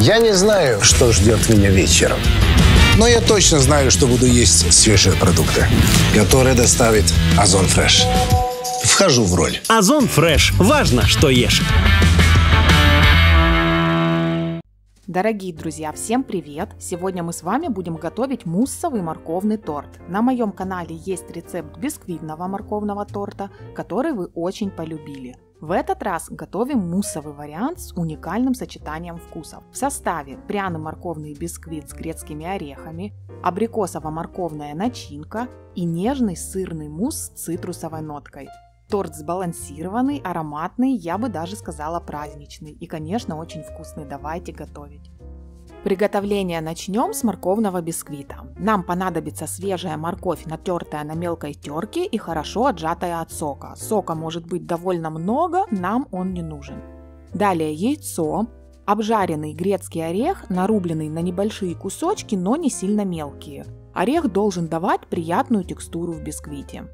Я не знаю, что ждет меня вечером. Но я точно знаю, что буду есть свежие продукты, которые доставит Озон Фреш. Вхожу в роль. Озон Фреш. Важно, что ешь. Дорогие друзья, всем привет! Сегодня мы с вами будем готовить муссовый морковный торт. На моем канале есть рецепт бисквитного морковного торта, который вы очень полюбили. В этот раз готовим муссовый вариант с уникальным сочетанием вкусов. В составе пряный морковный бисквит с грецкими орехами, абрикосово-морковная начинка и нежный сырный мусс с цитрусовой ноткой. Торт сбалансированный, ароматный, я бы даже сказала праздничный и, конечно, очень вкусный. Давайте готовить. Приготовление начнем с морковного бисквита. Нам понадобится свежая морковь, натертая на мелкой терке и хорошо отжатая от сока. Сока может быть довольно много, нам он не нужен. Далее яйцо, обжаренный грецкий орех, нарубленный на небольшие кусочки, но не сильно мелкие. Орех должен давать приятную текстуру в бисквите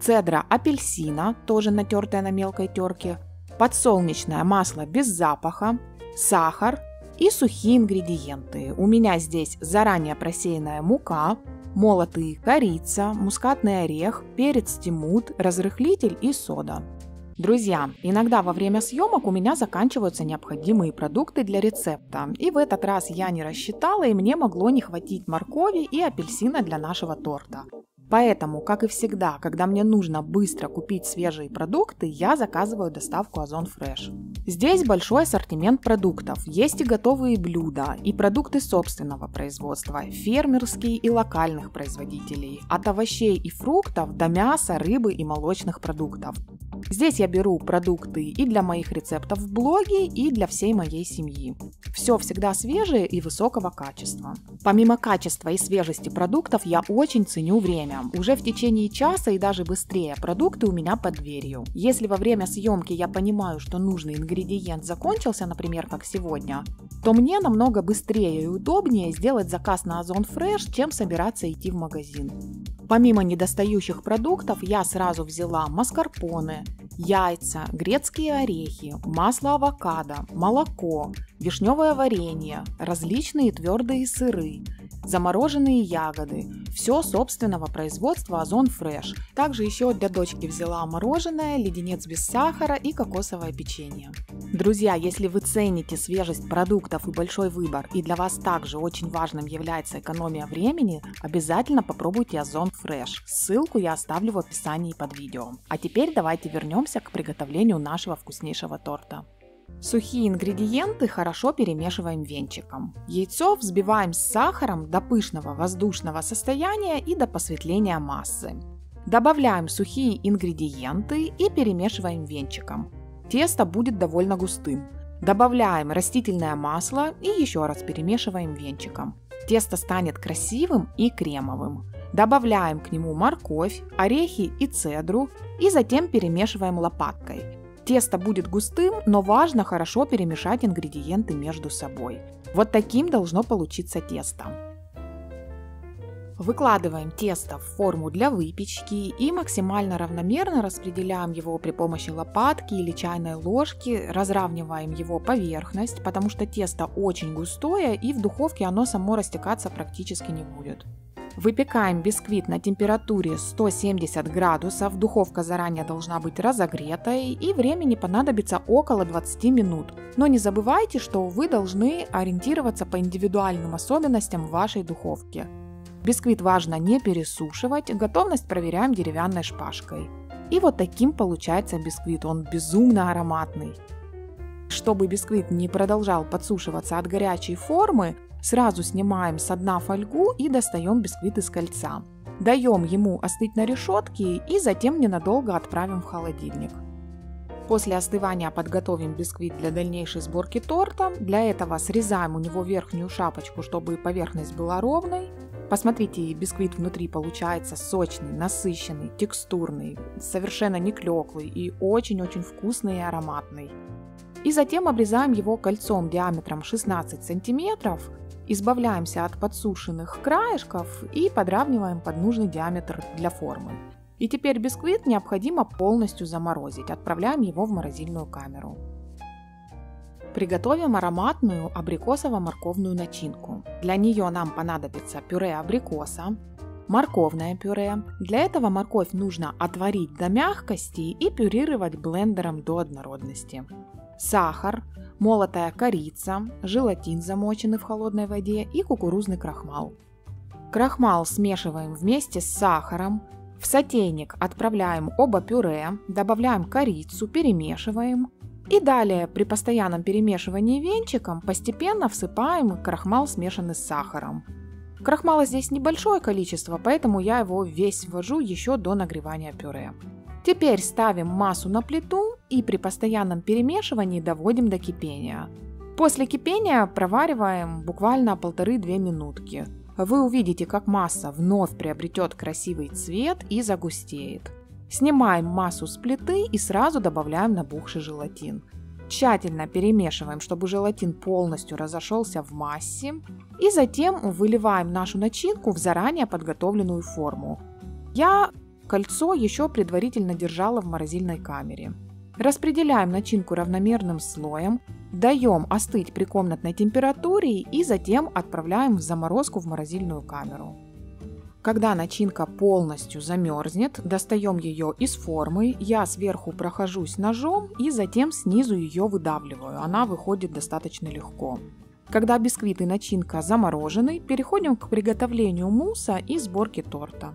цедра апельсина, тоже натертая на мелкой терке, подсолнечное масло без запаха, сахар и сухие ингредиенты. У меня здесь заранее просеянная мука, молотый корица, мускатный орех, перец тимут, разрыхлитель и сода. Друзья, иногда во время съемок у меня заканчиваются необходимые продукты для рецепта. И в этот раз я не рассчитала, и мне могло не хватить моркови и апельсина для нашего торта. Поэтому, как и всегда, когда мне нужно быстро купить свежие продукты, я заказываю доставку Озон Fresh. Здесь большой ассортимент продуктов, есть и готовые блюда, и продукты собственного производства, фермерские и локальных производителей, от овощей и фруктов до мяса, рыбы и молочных продуктов. Здесь я беру продукты и для моих рецептов в блоге, и для всей моей семьи. Все всегда свежее и высокого качества. Помимо качества и свежести продуктов, я очень ценю время. Уже в течение часа и даже быстрее продукты у меня под дверью. Если во время съемки я понимаю, что нужный ингредиент закончился, например, как сегодня, то мне намного быстрее и удобнее сделать заказ на Озон Fresh, чем собираться идти в магазин. Помимо недостающих продуктов, я сразу взяла маскарпоне, яйца, грецкие орехи, масло авокадо, молоко, вишневое варенье, различные твердые сыры, замороженные ягоды. Все собственного производства Озон Фреш. Также еще для дочки взяла мороженое, леденец без сахара и кокосовое печенье. Друзья, если вы цените свежесть продуктов и большой выбор, и для вас также очень важным является экономия времени, обязательно попробуйте Озон Фреш. Ссылку я оставлю в описании под видео. А теперь давайте вернемся к приготовлению нашего вкуснейшего торта. Сухие ингредиенты хорошо перемешиваем венчиком. Яйцо взбиваем с сахаром до пышного воздушного состояния и до посветления массы. Добавляем сухие ингредиенты и перемешиваем венчиком. Тесто будет довольно густым. Добавляем растительное масло и еще раз перемешиваем венчиком. Тесто станет красивым и кремовым. Добавляем к нему морковь, орехи и цедру и затем перемешиваем лопаткой. Тесто будет густым, но важно хорошо перемешать ингредиенты между собой. Вот таким должно получиться тесто. Выкладываем тесто в форму для выпечки и максимально равномерно распределяем его при помощи лопатки или чайной ложки, разравниваем его поверхность, потому что тесто очень густое и в духовке оно само растекаться практически не будет. Выпекаем бисквит на температуре 170 градусов, духовка заранее должна быть разогретой и времени понадобится около 20 минут. Но не забывайте, что вы должны ориентироваться по индивидуальным особенностям вашей духовки. Бисквит важно не пересушивать, готовность проверяем деревянной шпажкой. И вот таким получается бисквит, он безумно ароматный. Чтобы бисквит не продолжал подсушиваться от горячей формы, Сразу снимаем с дна фольгу и достаем бисквит из кольца. Даем ему остыть на решетке и затем ненадолго отправим в холодильник. После остывания подготовим бисквит для дальнейшей сборки торта. Для этого срезаем у него верхнюю шапочку, чтобы поверхность была ровной. Посмотрите, бисквит внутри получается сочный, насыщенный, текстурный, совершенно не клеклый и очень-очень вкусный и ароматный. И затем обрезаем его кольцом диаметром 16 сантиметров Избавляемся от подсушенных краешков и подравниваем под нужный диаметр для формы. И теперь бисквит необходимо полностью заморозить. Отправляем его в морозильную камеру. Приготовим ароматную абрикосово-морковную начинку. Для нее нам понадобится пюре абрикоса, морковное пюре. Для этого морковь нужно отварить до мягкости и пюрировать блендером до однородности. Сахар, молотая корица, желатин, замоченный в холодной воде и кукурузный крахмал. Крахмал смешиваем вместе с сахаром. В сотейник отправляем оба пюре, добавляем корицу, перемешиваем. И далее при постоянном перемешивании венчиком постепенно всыпаем крахмал, смешанный с сахаром. Крахмала здесь небольшое количество, поэтому я его весь ввожу еще до нагревания пюре. Теперь ставим массу на плиту и при постоянном перемешивании доводим до кипения. После кипения провариваем буквально полторы-две минутки. Вы увидите, как масса вновь приобретет красивый цвет и загустеет. Снимаем массу с плиты и сразу добавляем набухший желатин. Тщательно перемешиваем, чтобы желатин полностью разошелся в массе. И затем выливаем нашу начинку в заранее подготовленную форму. Я кольцо еще предварительно держала в морозильной камере. Распределяем начинку равномерным слоем, даем остыть при комнатной температуре и затем отправляем в заморозку в морозильную камеру. Когда начинка полностью замерзнет, достаем ее из формы, я сверху прохожусь ножом и затем снизу ее выдавливаю, она выходит достаточно легко. Когда бисквит и начинка заморожены, переходим к приготовлению мусса и сборке торта.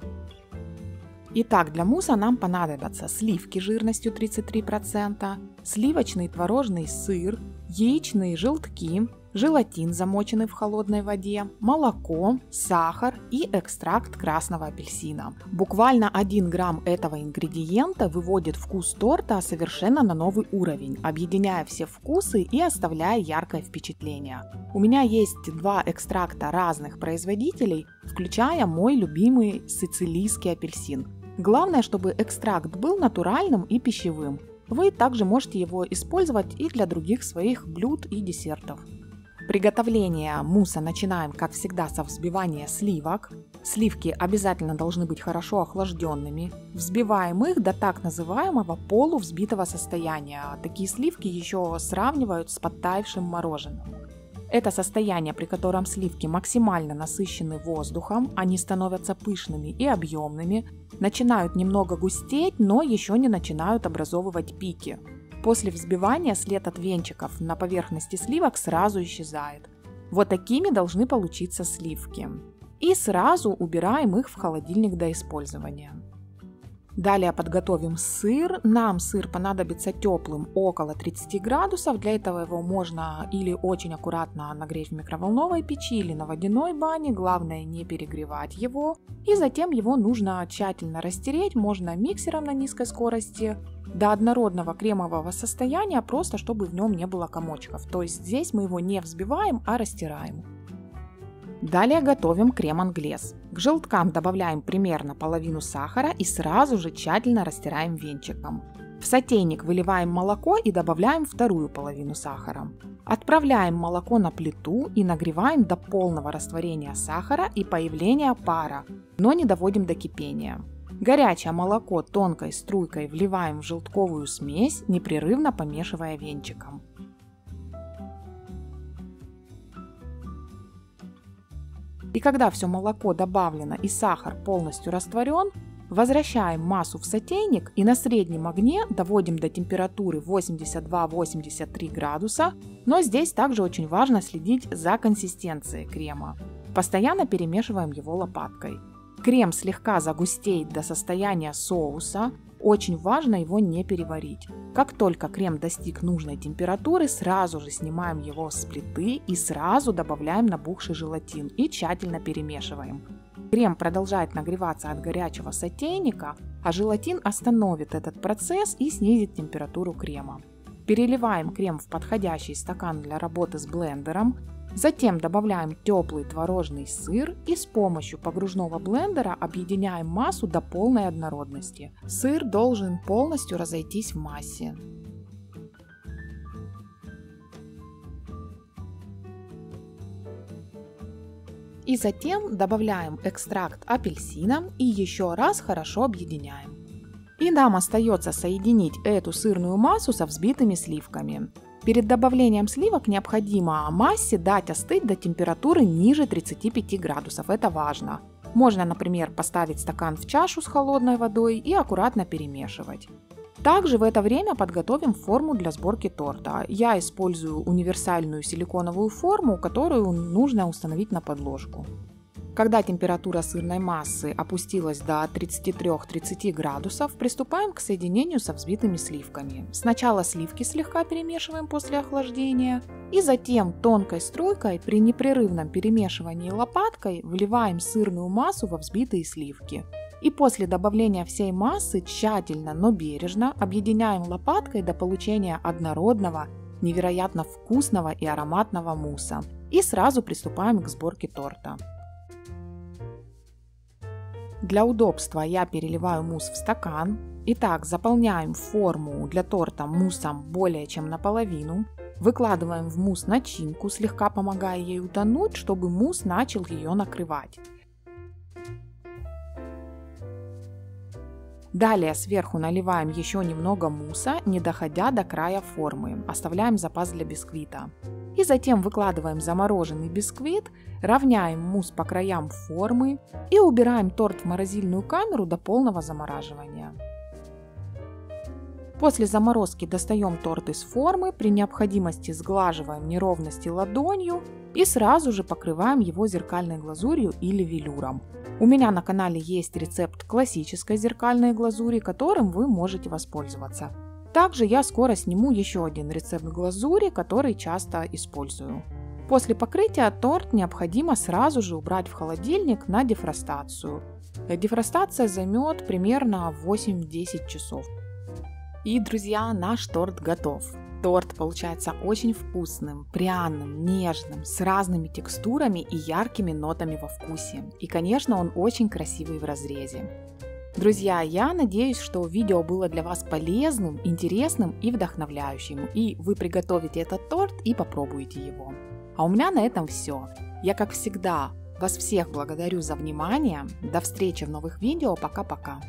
Итак, для мусса нам понадобятся сливки жирностью 33%, сливочный творожный сыр, яичные желтки, желатин, замоченный в холодной воде, молоко, сахар и экстракт красного апельсина. Буквально 1 грамм этого ингредиента выводит вкус торта совершенно на новый уровень, объединяя все вкусы и оставляя яркое впечатление. У меня есть два экстракта разных производителей, включая мой любимый сицилийский апельсин. Главное, чтобы экстракт был натуральным и пищевым. Вы также можете его использовать и для других своих блюд и десертов. Приготовление мусса начинаем, как всегда, со взбивания сливок. Сливки обязательно должны быть хорошо охлажденными. Взбиваем их до так называемого полувзбитого состояния. Такие сливки еще сравнивают с подтаявшим мороженым. Это состояние, при котором сливки максимально насыщены воздухом, они становятся пышными и объемными, начинают немного густеть, но еще не начинают образовывать пики. После взбивания след от венчиков на поверхности сливок сразу исчезает. Вот такими должны получиться сливки. И сразу убираем их в холодильник до использования. Далее подготовим сыр. Нам сыр понадобится теплым около 30 градусов. Для этого его можно или очень аккуратно нагреть в микроволновой печи или на водяной бане. Главное не перегревать его. И затем его нужно тщательно растереть. Можно миксером на низкой скорости до однородного кремового состояния, просто чтобы в нем не было комочков. То есть здесь мы его не взбиваем, а растираем. Далее готовим крем англес. К желткам добавляем примерно половину сахара и сразу же тщательно растираем венчиком. В сотейник выливаем молоко и добавляем вторую половину сахара. Отправляем молоко на плиту и нагреваем до полного растворения сахара и появления пара, но не доводим до кипения. Горячее молоко тонкой струйкой вливаем в желтковую смесь, непрерывно помешивая венчиком. И когда все молоко добавлено и сахар полностью растворен, возвращаем массу в сотейник и на среднем огне доводим до температуры 82-83 градуса, но здесь также очень важно следить за консистенцией крема. Постоянно перемешиваем его лопаткой. Крем слегка загустеет до состояния соуса, очень важно его не переварить. Как только крем достиг нужной температуры, сразу же снимаем его с плиты и сразу добавляем набухший желатин и тщательно перемешиваем. Крем продолжает нагреваться от горячего сотейника, а желатин остановит этот процесс и снизит температуру крема. Переливаем крем в подходящий стакан для работы с блендером, Затем добавляем теплый творожный сыр и с помощью погружного блендера объединяем массу до полной однородности. Сыр должен полностью разойтись в массе. И затем добавляем экстракт апельсина и еще раз хорошо объединяем. И нам остается соединить эту сырную массу со взбитыми сливками. Перед добавлением сливок необходимо массе дать остыть до температуры ниже 35 градусов. Это важно. Можно, например, поставить стакан в чашу с холодной водой и аккуратно перемешивать. Также в это время подготовим форму для сборки торта. Я использую универсальную силиконовую форму, которую нужно установить на подложку. Когда температура сырной массы опустилась до 33-30 градусов, приступаем к соединению со взбитыми сливками. Сначала сливки слегка перемешиваем после охлаждения, и затем тонкой струйкой при непрерывном перемешивании лопаткой вливаем сырную массу во взбитые сливки. И после добавления всей массы тщательно, но бережно объединяем лопаткой до получения однородного, невероятно вкусного и ароматного мусса. И сразу приступаем к сборке торта. Для удобства я переливаю мусс в стакан. Итак, заполняем форму для торта муссом более чем наполовину. Выкладываем в мусс начинку, слегка помогая ей утонуть, чтобы мусс начал ее накрывать. Далее сверху наливаем еще немного мусса, не доходя до края формы. Оставляем запас для бисквита. И затем выкладываем замороженный бисквит, равняем мусс по краям формы и убираем торт в морозильную камеру до полного замораживания. После заморозки достаем торт из формы, при необходимости сглаживаем неровности ладонью и сразу же покрываем его зеркальной глазурью или велюром. У меня на канале есть рецепт классической зеркальной глазури, которым вы можете воспользоваться. Также я скоро сниму еще один рецепт глазури, который часто использую. После покрытия торт необходимо сразу же убрать в холодильник на дефростацию. Дефростация займет примерно 8-10 часов. И, друзья, наш торт готов. Торт получается очень вкусным, пряным, нежным, с разными текстурами и яркими нотами во вкусе. И, конечно, он очень красивый в разрезе. Друзья, я надеюсь, что видео было для вас полезным, интересным и вдохновляющим, и вы приготовите этот торт и попробуете его. А у меня на этом все. Я, как всегда, вас всех благодарю за внимание. До встречи в новых видео. Пока-пока.